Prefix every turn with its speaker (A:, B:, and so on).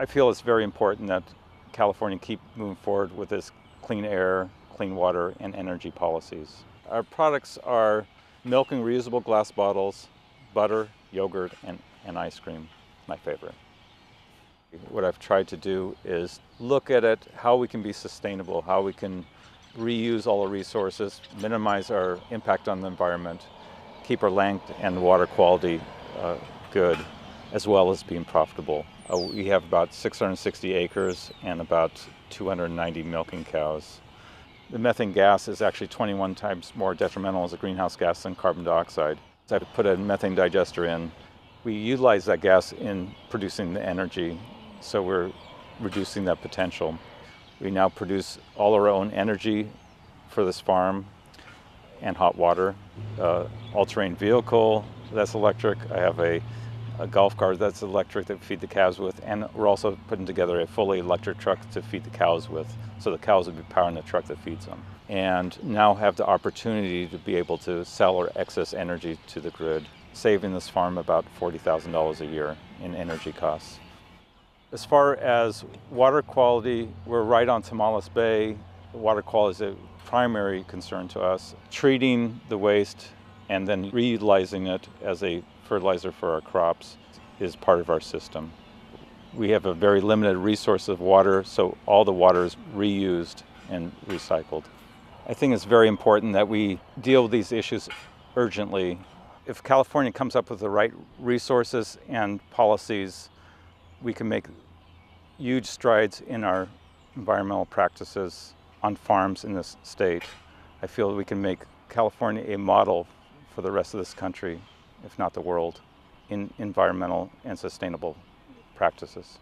A: I feel it's very important that California keep moving forward with its clean air, clean water, and energy policies. Our products are milk and reusable glass bottles, butter, yogurt, and, and ice cream, my favorite. What I've tried to do is look at it, how we can be sustainable, how we can reuse all the resources, minimize our impact on the environment, keep our land and water quality uh, good, as well as being profitable. Uh, we have about 660 acres and about 290 milking cows. The methane gas is actually 21 times more detrimental as a greenhouse gas than carbon dioxide. So I put a methane digester in. We utilize that gas in producing the energy, so we're reducing that potential. We now produce all our own energy for this farm and hot water. Uh, all-terrain vehicle that's electric. I have a a Uh, golf cart that's electric that we feed the cows with, and we're also putting together a fully electric truck to feed the cows with, so the cows would be powering the truck that feeds them. And now have the opportunity to be able to sell our excess energy to the grid, saving this farm about $40,000 a year in energy costs. As far as water quality, we're right on Tomales Bay. Water quality is a primary concern to us. Treating the waste and then reutilizing it as a fertilizer for our crops is part of our system. We have a very limited resource of water, so all the water is reused and recycled. I think it's very important that we deal with these issues urgently. If California comes up with the right resources and policies, we can make huge strides in our environmental practices on farms in this state. I feel we can make California a model for the rest of this country if not the world, in environmental and sustainable practices.